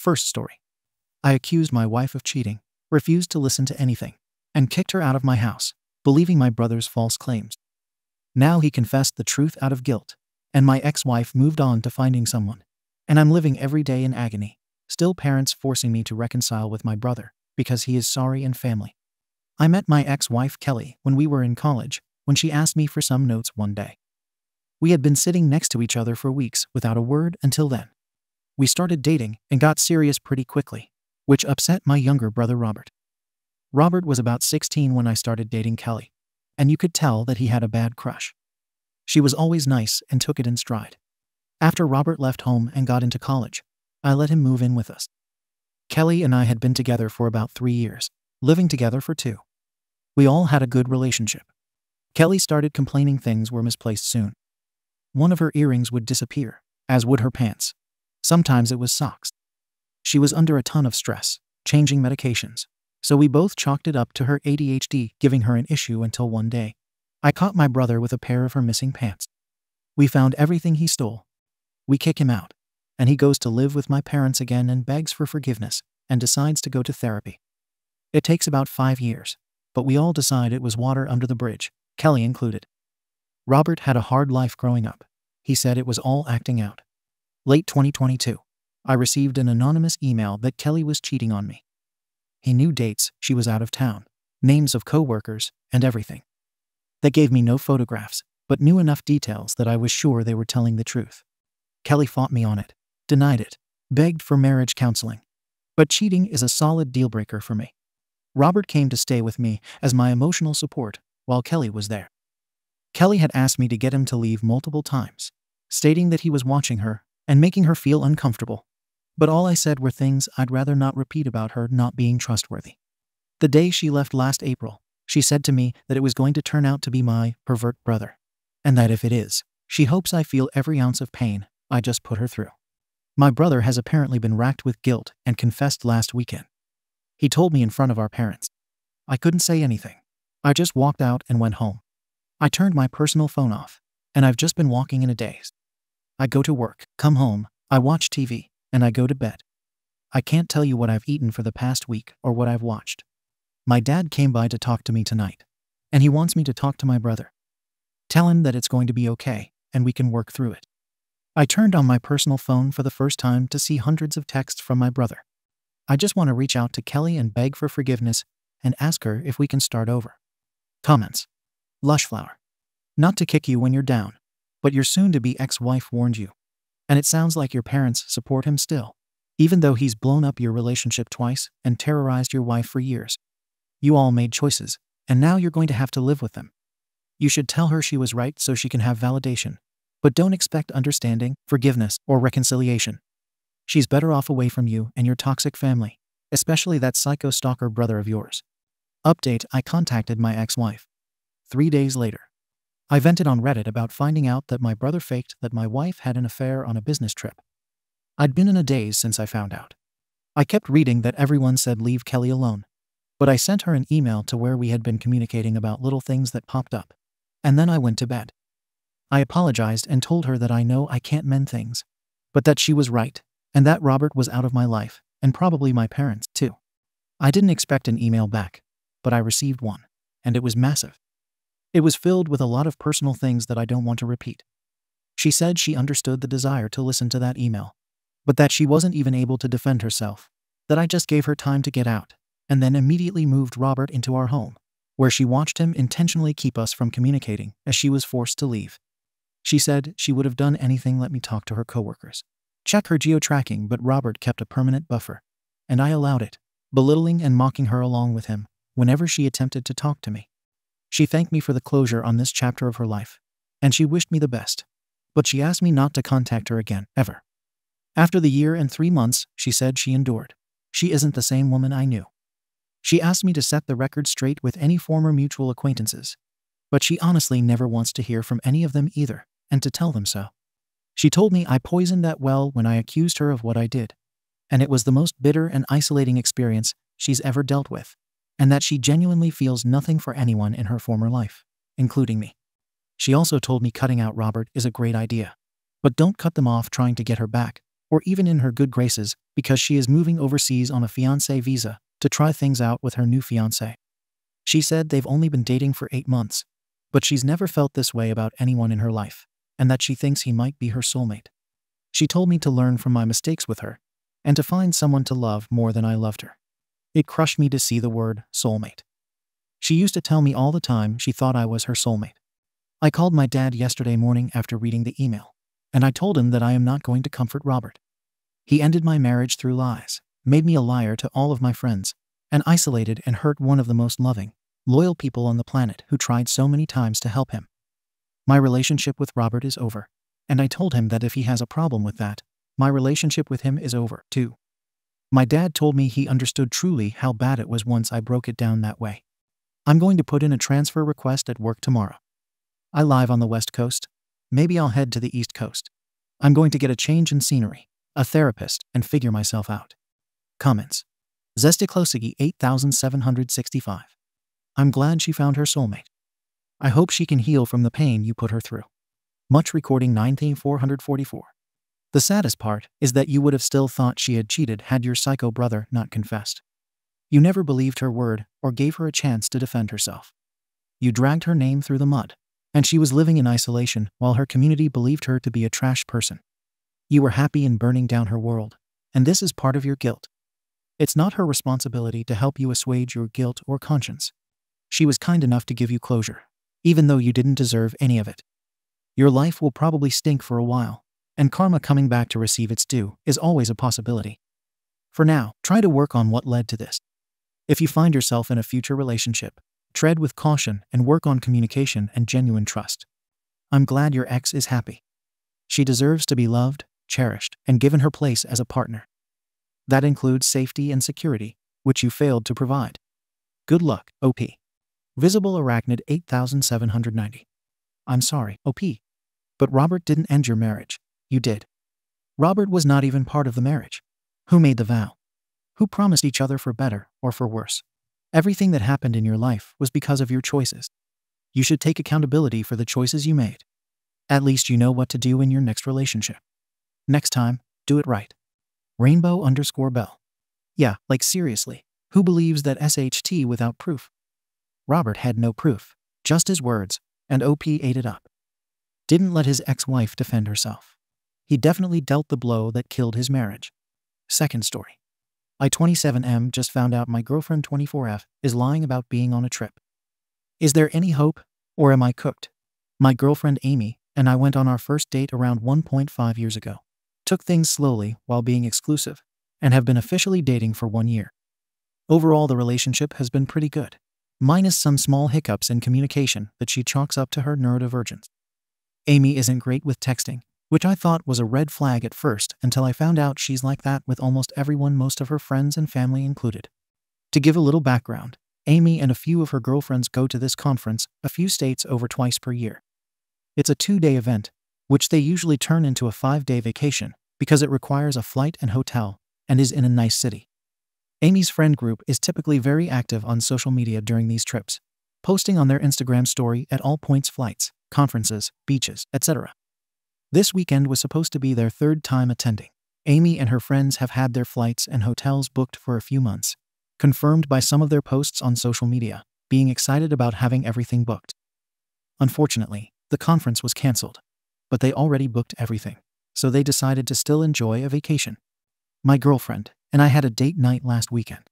First story. I accused my wife of cheating, refused to listen to anything, and kicked her out of my house, believing my brother's false claims. Now he confessed the truth out of guilt, and my ex wife moved on to finding someone. And I'm living every day in agony, still parents forcing me to reconcile with my brother because he is sorry and family. I met my ex wife Kelly when we were in college when she asked me for some notes one day. We had been sitting next to each other for weeks without a word until then. We started dating and got serious pretty quickly, which upset my younger brother Robert. Robert was about 16 when I started dating Kelly, and you could tell that he had a bad crush. She was always nice and took it in stride. After Robert left home and got into college, I let him move in with us. Kelly and I had been together for about three years, living together for two. We all had a good relationship. Kelly started complaining things were misplaced soon. One of her earrings would disappear, as would her pants. Sometimes it was socks. She was under a ton of stress, changing medications, so we both chalked it up to her ADHD giving her an issue until one day. I caught my brother with a pair of her missing pants. We found everything he stole. We kick him out, and he goes to live with my parents again and begs for forgiveness and decides to go to therapy. It takes about five years, but we all decide it was water under the bridge, Kelly included. Robert had a hard life growing up. He said it was all acting out. Late 2022, I received an anonymous email that Kelly was cheating on me. He knew dates she was out of town, names of coworkers, and everything. They gave me no photographs, but knew enough details that I was sure they were telling the truth. Kelly fought me on it, denied it, begged for marriage counseling. But cheating is a solid deal breaker for me. Robert came to stay with me as my emotional support while Kelly was there. Kelly had asked me to get him to leave multiple times, stating that he was watching her and making her feel uncomfortable. But all I said were things I'd rather not repeat about her not being trustworthy. The day she left last April, she said to me that it was going to turn out to be my pervert brother, and that if it is, she hopes I feel every ounce of pain I just put her through. My brother has apparently been racked with guilt and confessed last weekend. He told me in front of our parents. I couldn't say anything. I just walked out and went home. I turned my personal phone off, and I've just been walking in a daze. I go to work, come home, I watch TV, and I go to bed. I can't tell you what I've eaten for the past week or what I've watched. My dad came by to talk to me tonight, and he wants me to talk to my brother. Tell him that it's going to be okay, and we can work through it. I turned on my personal phone for the first time to see hundreds of texts from my brother. I just want to reach out to Kelly and beg for forgiveness and ask her if we can start over. Comments Lushflower. Not to kick you when you're down, but your soon to be ex wife warned you. And it sounds like your parents support him still, even though he's blown up your relationship twice and terrorized your wife for years. You all made choices, and now you're going to have to live with them. You should tell her she was right so she can have validation but don't expect understanding, forgiveness, or reconciliation. She's better off away from you and your toxic family, especially that psycho stalker brother of yours. Update I contacted my ex wife. Three days later. I vented on Reddit about finding out that my brother faked that my wife had an affair on a business trip. I'd been in a daze since I found out. I kept reading that everyone said leave Kelly alone, but I sent her an email to where we had been communicating about little things that popped up. And then I went to bed. I apologized and told her that I know I can't mend things, but that she was right, and that Robert was out of my life, and probably my parents, too. I didn't expect an email back, but I received one, and it was massive. It was filled with a lot of personal things that I don't want to repeat. She said she understood the desire to listen to that email, but that she wasn't even able to defend herself, that I just gave her time to get out, and then immediately moved Robert into our home, where she watched him intentionally keep us from communicating as she was forced to leave. She said she would have done anything let me talk to her coworkers. Check her geo-tracking, but Robert kept a permanent buffer, and I allowed it, belittling and mocking her along with him whenever she attempted to talk to me. She thanked me for the closure on this chapter of her life, and she wished me the best, but she asked me not to contact her again, ever. After the year and three months, she said she endured. She isn't the same woman I knew. She asked me to set the record straight with any former mutual acquaintances, but she honestly never wants to hear from any of them either and to tell them so. She told me I poisoned that well when I accused her of what I did, and it was the most bitter and isolating experience she's ever dealt with, and that she genuinely feels nothing for anyone in her former life, including me. She also told me cutting out Robert is a great idea, but don't cut them off trying to get her back, or even in her good graces because she is moving overseas on a fiancé visa to try things out with her new fiancé. She said they've only been dating for eight months, but she's never felt this way about anyone in her life, and that she thinks he might be her soulmate. She told me to learn from my mistakes with her and to find someone to love more than I loved her. It crushed me to see the word soulmate. She used to tell me all the time she thought I was her soulmate. I called my dad yesterday morning after reading the email, and I told him that I am not going to comfort Robert. He ended my marriage through lies, made me a liar to all of my friends, and isolated and hurt one of the most loving, loyal people on the planet who tried so many times to help him. My relationship with Robert is over, and I told him that if he has a problem with that, my relationship with him is over, too. My dad told me he understood truly how bad it was once I broke it down that way. I'm going to put in a transfer request at work tomorrow. I live on the West Coast. Maybe I'll head to the East Coast. I'm going to get a change in scenery, a therapist, and figure myself out. Comments. Zestiklosigi 8765. I'm glad she found her soulmate. I hope she can heal from the pain you put her through. Much recording 19444. The saddest part is that you would have still thought she had cheated had your psycho brother not confessed. You never believed her word or gave her a chance to defend herself. You dragged her name through the mud, and she was living in isolation while her community believed her to be a trash person. You were happy in burning down her world, and this is part of your guilt. It's not her responsibility to help you assuage your guilt or conscience. She was kind enough to give you closure, even though you didn't deserve any of it. Your life will probably stink for a while, and karma coming back to receive its due is always a possibility. For now, try to work on what led to this. If you find yourself in a future relationship, tread with caution and work on communication and genuine trust. I'm glad your ex is happy. She deserves to be loved, cherished, and given her place as a partner. That includes safety and security, which you failed to provide. Good luck, OP. Visible Arachnid 8790. I'm sorry, OP. But Robert didn't end your marriage. You did. Robert was not even part of the marriage. Who made the vow? Who promised each other for better or for worse? Everything that happened in your life was because of your choices. You should take accountability for the choices you made. At least you know what to do in your next relationship. Next time, do it right. Rainbow underscore bell. Yeah, like seriously, who believes that SHT without proof? Robert had no proof, just his words, and OP ate it up. Didn't let his ex wife defend herself. He definitely dealt the blow that killed his marriage. Second story. I 27M just found out my girlfriend 24F is lying about being on a trip. Is there any hope, or am I cooked? My girlfriend Amy and I went on our first date around 1.5 years ago. Took things slowly while being exclusive, and have been officially dating for one year. Overall, the relationship has been pretty good minus some small hiccups in communication that she chalks up to her neurodivergence. Amy isn't great with texting, which I thought was a red flag at first until I found out she's like that with almost everyone, most of her friends and family included. To give a little background, Amy and a few of her girlfriends go to this conference a few states over twice per year. It's a two day event, which they usually turn into a five day vacation because it requires a flight and hotel and is in a nice city. Amy's friend group is typically very active on social media during these trips, posting on their Instagram story at all points flights, conferences, beaches, etc. This weekend was supposed to be their third time attending. Amy and her friends have had their flights and hotels booked for a few months, confirmed by some of their posts on social media, being excited about having everything booked. Unfortunately, the conference was cancelled, but they already booked everything, so they decided to still enjoy a vacation. My girlfriend, and I had a date night last weekend.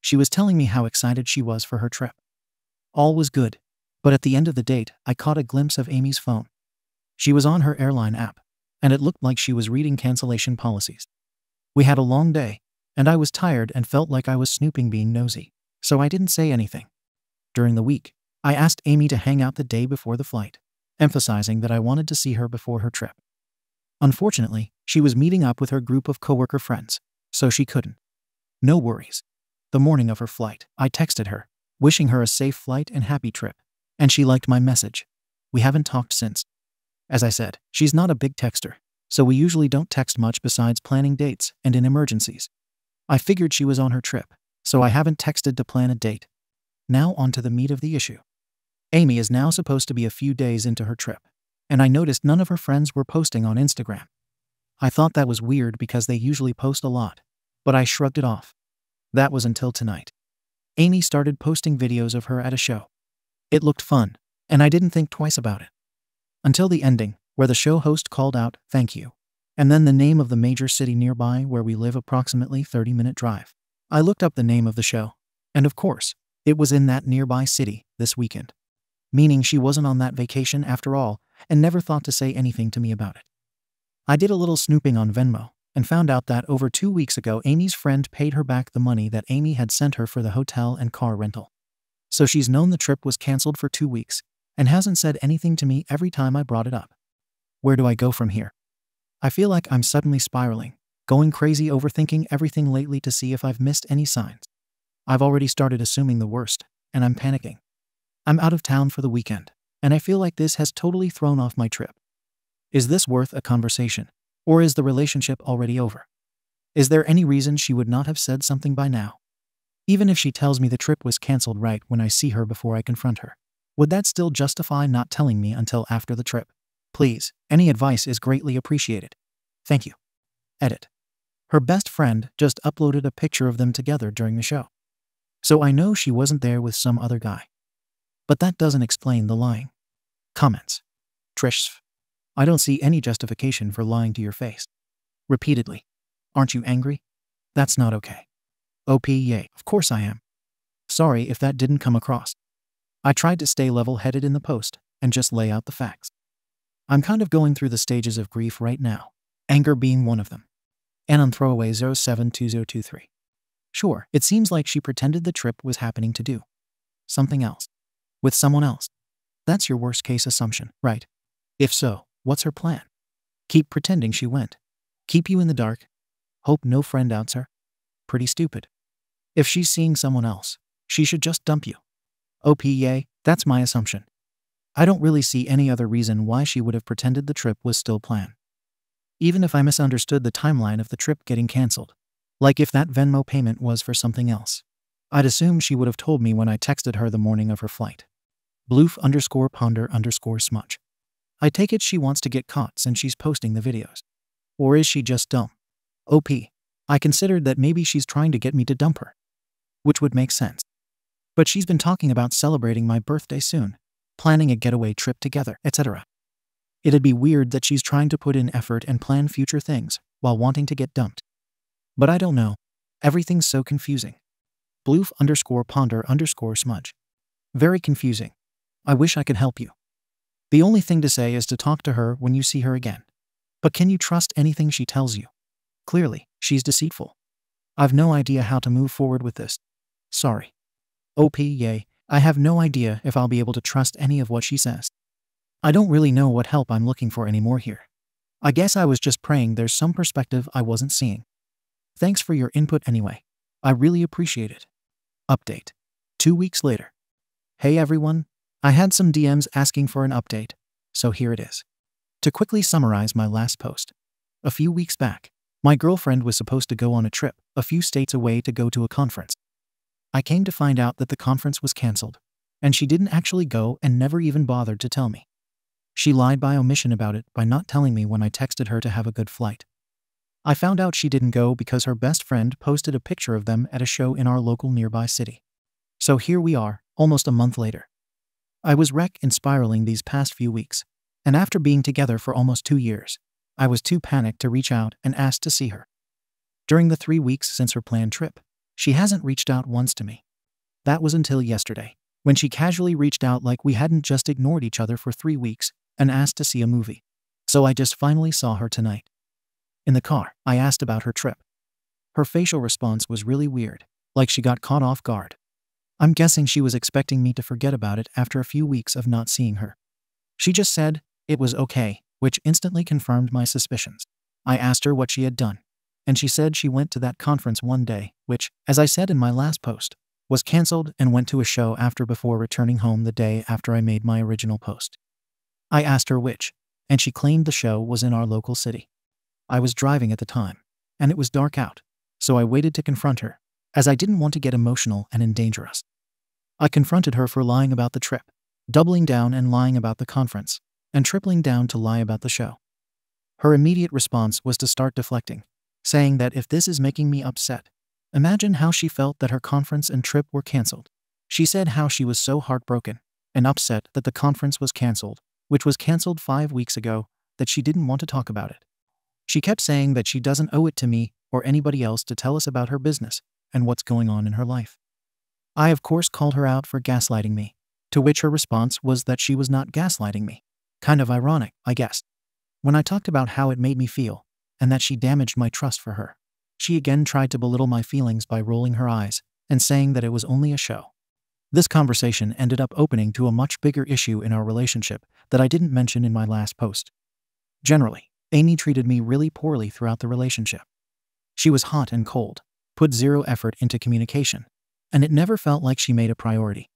She was telling me how excited she was for her trip. All was good, but at the end of the date, I caught a glimpse of Amy's phone. She was on her airline app, and it looked like she was reading cancellation policies. We had a long day, and I was tired and felt like I was snooping being nosy, so I didn't say anything. During the week, I asked Amy to hang out the day before the flight, emphasizing that I wanted to see her before her trip. Unfortunately, she was meeting up with her group of coworker friends, so she couldn't. No worries. The morning of her flight, I texted her, wishing her a safe flight and happy trip, and she liked my message. We haven't talked since. As I said, she's not a big texter, so we usually don't text much besides planning dates and in emergencies. I figured she was on her trip, so I haven't texted to plan a date. Now on to the meat of the issue. Amy is now supposed to be a few days into her trip, and I noticed none of her friends were posting on Instagram. I thought that was weird because they usually post a lot, but I shrugged it off. That was until tonight. Amy started posting videos of her at a show. It looked fun, and I didn't think twice about it. Until the ending, where the show host called out, Thank you, and then the name of the major city nearby where we live approximately 30 minute drive. I looked up the name of the show, and of course, it was in that nearby city this weekend. Meaning she wasn't on that vacation after all and never thought to say anything to me about it. I did a little snooping on Venmo and found out that over two weeks ago, Amy's friend paid her back the money that Amy had sent her for the hotel and car rental. So she's known the trip was canceled for two weeks and hasn't said anything to me every time I brought it up. Where do I go from here? I feel like I'm suddenly spiraling, going crazy overthinking everything lately to see if I've missed any signs. I've already started assuming the worst, and I'm panicking. I'm out of town for the weekend, and I feel like this has totally thrown off my trip. Is this worth a conversation, or is the relationship already over? Is there any reason she would not have said something by now? Even if she tells me the trip was cancelled right when I see her before I confront her, would that still justify not telling me until after the trip? Please, any advice is greatly appreciated. Thank you. Edit. Her best friend just uploaded a picture of them together during the show. So I know she wasn't there with some other guy. But that doesn't explain the lying. Comments. Trish. I don't see any justification for lying to your face. Repeatedly. Aren't you angry? That's not okay. OP yay, of course I am. Sorry if that didn't come across. I tried to stay level headed in the post and just lay out the facts. I'm kind of going through the stages of grief right now, anger being one of them. And on throwaway 072023. Sure, it seems like she pretended the trip was happening to do something else with someone else. That's your worst case assumption, right? If so, what's her plan? Keep pretending she went. Keep you in the dark. Hope no friend outs her. Pretty stupid. If she's seeing someone else, she should just dump you. OP yay, that's my assumption. I don't really see any other reason why she would have pretended the trip was still planned. Even if I misunderstood the timeline of the trip getting cancelled, like if that Venmo payment was for something else. I'd assume she would have told me when I texted her the morning of her flight. Bloof underscore ponder underscore smudge. I take it she wants to get caught since she's posting the videos. Or is she just dumb? OP. I considered that maybe she's trying to get me to dump her. Which would make sense. But she's been talking about celebrating my birthday soon, planning a getaway trip together, etc. It'd be weird that she's trying to put in effort and plan future things while wanting to get dumped. But I don't know. Everything's so confusing. Bloof underscore ponder underscore smudge. Very confusing. I wish I could help you. The only thing to say is to talk to her when you see her again. But can you trust anything she tells you? Clearly, she's deceitful. I've no idea how to move forward with this. Sorry. OP, yay, I have no idea if I'll be able to trust any of what she says. I don't really know what help I'm looking for anymore here. I guess I was just praying there's some perspective I wasn't seeing. Thanks for your input anyway. I really appreciate it. Update. Two weeks later. Hey everyone. I had some DMs asking for an update, so here it is. To quickly summarize my last post. A few weeks back, my girlfriend was supposed to go on a trip a few states away to go to a conference. I came to find out that the conference was cancelled, and she didn't actually go and never even bothered to tell me. She lied by omission about it by not telling me when I texted her to have a good flight. I found out she didn't go because her best friend posted a picture of them at a show in our local nearby city. So here we are, almost a month later. I was wrecked and spiraling these past few weeks, and after being together for almost two years, I was too panicked to reach out and ask to see her. During the three weeks since her planned trip, she hasn't reached out once to me. That was until yesterday, when she casually reached out like we hadn't just ignored each other for three weeks and asked to see a movie. So I just finally saw her tonight. In the car, I asked about her trip. Her facial response was really weird, like she got caught off guard. I'm guessing she was expecting me to forget about it after a few weeks of not seeing her. She just said, it was okay, which instantly confirmed my suspicions. I asked her what she had done, and she said she went to that conference one day, which, as I said in my last post, was cancelled and went to a show after before returning home the day after I made my original post. I asked her which, and she claimed the show was in our local city. I was driving at the time, and it was dark out, so I waited to confront her, as I didn't want to get emotional and endanger us. I confronted her for lying about the trip, doubling down and lying about the conference, and tripling down to lie about the show. Her immediate response was to start deflecting, saying that if this is making me upset, imagine how she felt that her conference and trip were cancelled. She said how she was so heartbroken and upset that the conference was cancelled, which was cancelled five weeks ago, that she didn't want to talk about it. She kept saying that she doesn't owe it to me or anybody else to tell us about her business and what's going on in her life. I, of course, called her out for gaslighting me, to which her response was that she was not gaslighting me. Kind of ironic, I guess. When I talked about how it made me feel, and that she damaged my trust for her, she again tried to belittle my feelings by rolling her eyes and saying that it was only a show. This conversation ended up opening to a much bigger issue in our relationship that I didn't mention in my last post. Generally, Amy treated me really poorly throughout the relationship. She was hot and cold, put zero effort into communication, and it never felt like she made a priority.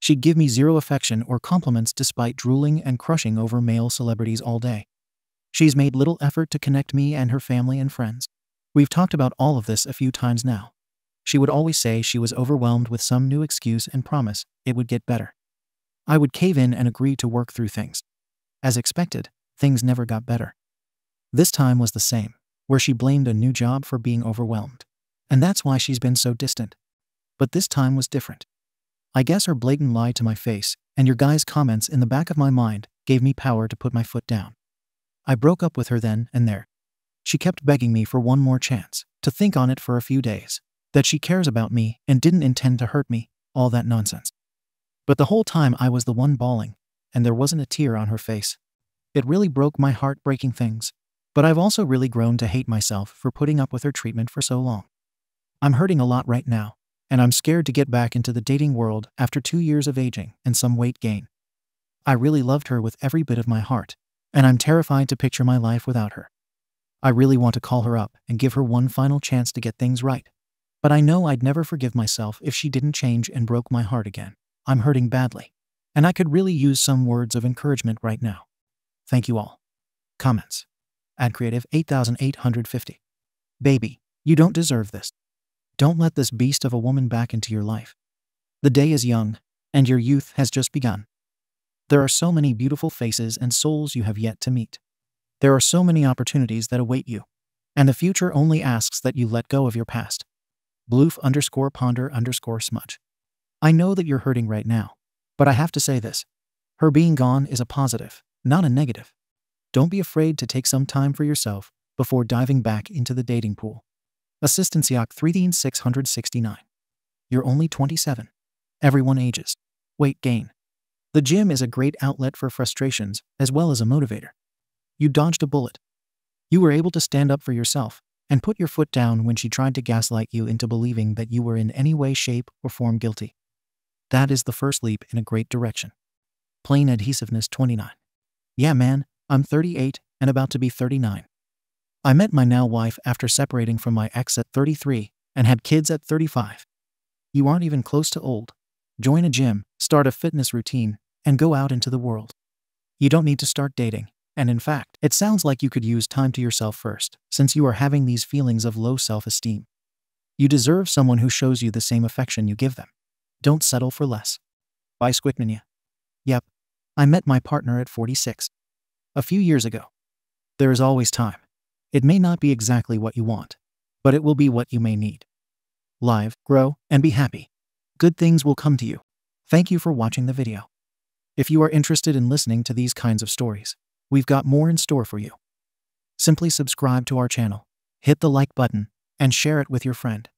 She'd give me zero affection or compliments despite drooling and crushing over male celebrities all day. She's made little effort to connect me and her family and friends. We've talked about all of this a few times now. She would always say she was overwhelmed with some new excuse and promise it would get better. I would cave in and agree to work through things. As expected, things never got better. This time was the same, where she blamed a new job for being overwhelmed. And that's why she's been so distant. But this time was different. I guess her blatant lie to my face and your guys' comments in the back of my mind gave me power to put my foot down. I broke up with her then and there. She kept begging me for one more chance, to think on it for a few days, that she cares about me and didn't intend to hurt me, all that nonsense. But the whole time I was the one bawling, and there wasn't a tear on her face. It really broke my heart breaking things. But I've also really grown to hate myself for putting up with her treatment for so long. I'm hurting a lot right now, and I'm scared to get back into the dating world after two years of aging and some weight gain. I really loved her with every bit of my heart, and I'm terrified to picture my life without her. I really want to call her up and give her one final chance to get things right. But I know I'd never forgive myself if she didn't change and broke my heart again. I'm hurting badly, and I could really use some words of encouragement right now. Thank you all. Comments. Ad Creative 8850. Baby, you don't deserve this. Don't let this beast of a woman back into your life. The day is young, and your youth has just begun. There are so many beautiful faces and souls you have yet to meet. There are so many opportunities that await you, and the future only asks that you let go of your past. Bloof underscore ponder underscore smudge. I know that you're hurting right now, but I have to say this. Her being gone is a positive, not a negative. Don't be afraid to take some time for yourself before diving back into the dating pool. Assistance Yak 3669. You're only 27. Everyone ages. Weight gain. The gym is a great outlet for frustrations as well as a motivator. You dodged a bullet. You were able to stand up for yourself and put your foot down when she tried to gaslight you into believing that you were in any way, shape, or form guilty. That is the first leap in a great direction. Plain adhesiveness 29. Yeah, man, I'm 38 and about to be 39. I met my now wife after separating from my ex at 33 and had kids at 35. You aren't even close to old. Join a gym, start a fitness routine, and go out into the world. You don't need to start dating. And in fact, it sounds like you could use time to yourself first, since you are having these feelings of low self esteem. You deserve someone who shows you the same affection you give them. Don't settle for less. By Squickmania. Yep, I met my partner at 46. A few years ago. There is always time. It may not be exactly what you want, but it will be what you may need. Live, grow, and be happy. Good things will come to you. Thank you for watching the video. If you are interested in listening to these kinds of stories, we've got more in store for you. Simply subscribe to our channel, hit the like button, and share it with your friend.